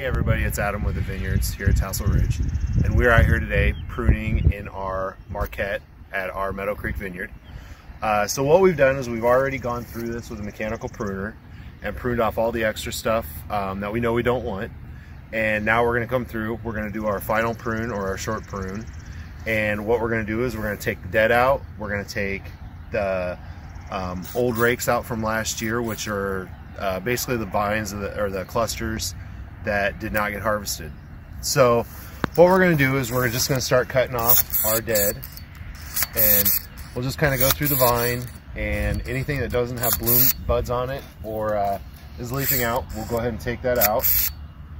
everybody, it's Adam with the Vineyards here at Tassel Ridge. And we're out here today pruning in our Marquette at our Meadow Creek Vineyard. Uh, so what we've done is we've already gone through this with a mechanical pruner and pruned off all the extra stuff um, that we know we don't want. And now we're gonna come through, we're gonna do our final prune or our short prune. And what we're gonna do is we're gonna take the dead out, we're gonna take the um, old rakes out from last year, which are uh, basically the vines the, or the clusters that did not get harvested. So what we're gonna do is we're just gonna start cutting off our dead and we'll just kind of go through the vine and anything that doesn't have bloom buds on it or uh, is leafing out, we'll go ahead and take that out.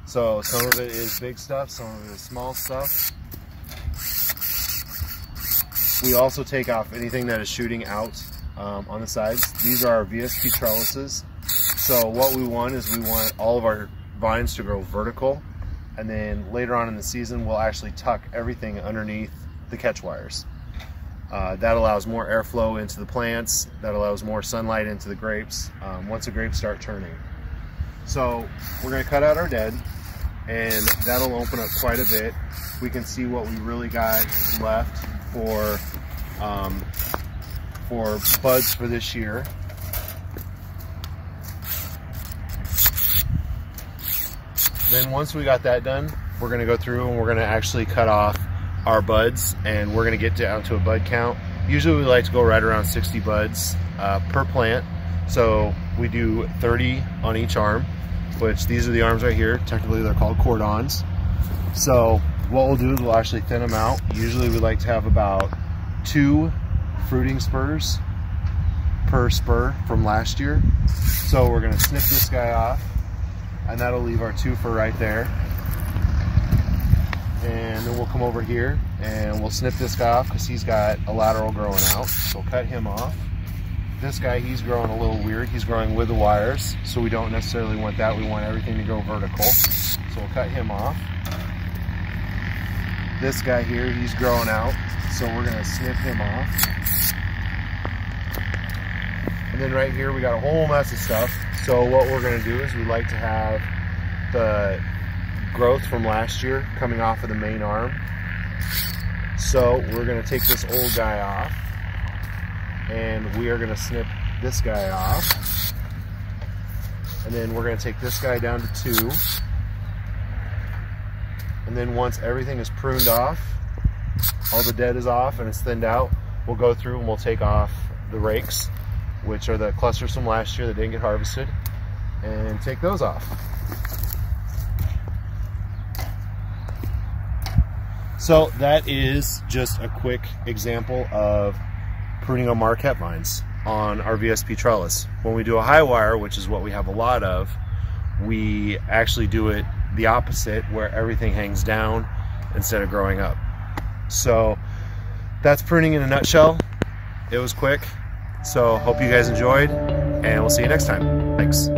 So some of it is big stuff, some of it is small stuff. We also take off anything that is shooting out um, on the sides. These are our VSP trellises. So what we want is we want all of our vines to grow vertical and then later on in the season we'll actually tuck everything underneath the catch wires. Uh, that allows more airflow into the plants, that allows more sunlight into the grapes um, once the grapes start turning. So we're going to cut out our dead and that'll open up quite a bit. We can see what we really got left for um, for buds for this year. Then once we got that done, we're gonna go through and we're gonna actually cut off our buds and we're gonna get down to a bud count. Usually we like to go right around 60 buds uh, per plant. So we do 30 on each arm, which these are the arms right here. Technically they're called cordons. So what we'll do is we'll actually thin them out. Usually we like to have about two fruiting spurs per spur from last year. So we're gonna snip this guy off and that'll leave our two for right there. And then we'll come over here and we'll snip this guy off because he's got a lateral growing out. So we'll cut him off. This guy, he's growing a little weird. He's growing with the wires, so we don't necessarily want that. We want everything to go vertical. So we'll cut him off. This guy here, he's growing out, so we're gonna snip him off. And then right here, we got a whole mess of stuff. So what we're gonna do is we like to have the growth from last year coming off of the main arm. So we're gonna take this old guy off and we are gonna snip this guy off. And then we're gonna take this guy down to two. And then once everything is pruned off, all the dead is off and it's thinned out, we'll go through and we'll take off the rakes which are the clusters from last year that didn't get harvested, and take those off. So that is just a quick example of pruning on Marquette vines on our VSP trellis. When we do a high wire, which is what we have a lot of, we actually do it the opposite where everything hangs down instead of growing up. So that's pruning in a nutshell. It was quick. So hope you guys enjoyed and we'll see you next time. Thanks.